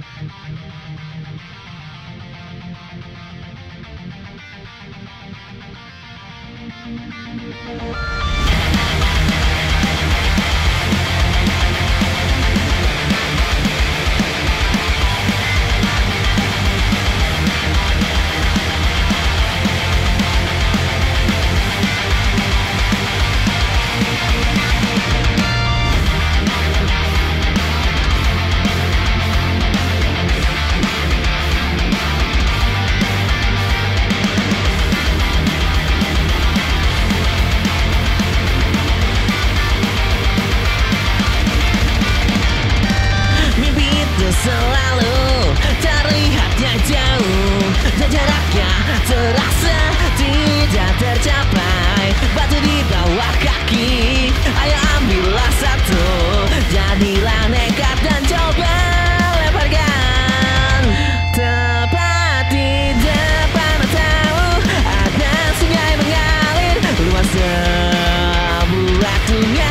Thank you. tercapai Batu di bawah kaki. Ayo ambillah satu. Jadilah nekat dan coba Lemparkan. Tepat di depan tahu Ada sungai mengalir. Luas sebuah dunia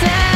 sad